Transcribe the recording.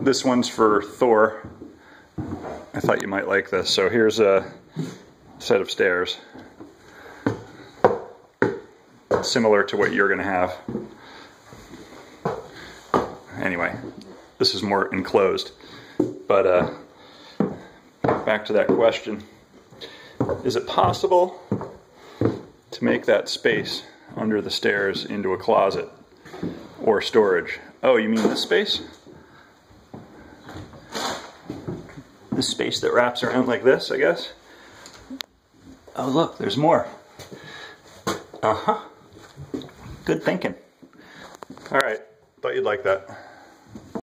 this one's for Thor. I thought you might like this. So here's a set of stairs. Similar to what you're going to have. Anyway, this is more enclosed. But uh, back to that question. Is it possible to make that space under the stairs into a closet or storage? Oh, you mean this space? This space that wraps around like this, I guess? Oh, look, there's more. Uh huh. Good thinking. All right, thought you'd like that.